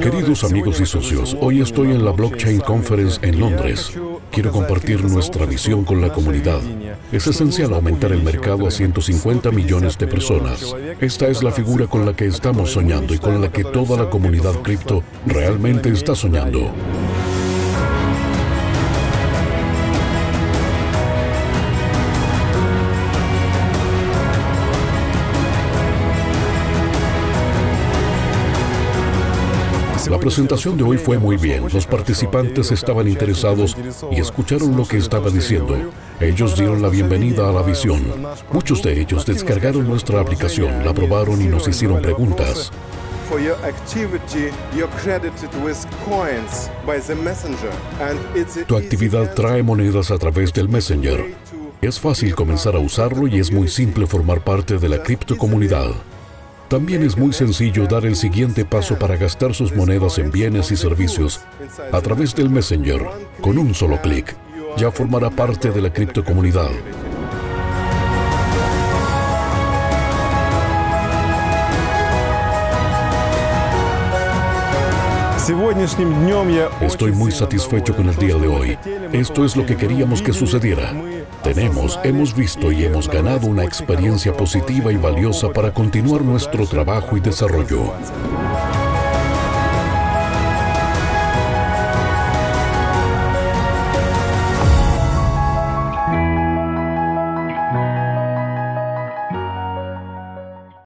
Queridos amigos y socios, hoy estoy en la Blockchain Conference en Londres. Quiero compartir nuestra visión con la comunidad. Es esencial aumentar el mercado a 150 millones de personas. Esta es la figura con la que estamos soñando y con la que toda la comunidad cripto realmente está soñando. La presentación de hoy fue muy bien. Los participantes estaban interesados y escucharon lo que estaba diciendo. Ellos dieron la bienvenida a la visión. Muchos de ellos descargaron nuestra aplicación, la probaron y nos hicieron preguntas. Tu actividad trae monedas a través del Messenger. Es fácil comenzar a usarlo y es muy simple formar parte de la criptocomunidad. También es muy sencillo dar el siguiente paso para gastar sus monedas en bienes y servicios a través del Messenger. Con un solo clic, ya formará parte de la criptocomunidad. Estoy muy satisfecho con el día de hoy. Esto es lo que queríamos que sucediera. Tenemos, hemos visto y hemos ganado una experiencia positiva y valiosa para continuar nuestro trabajo y desarrollo.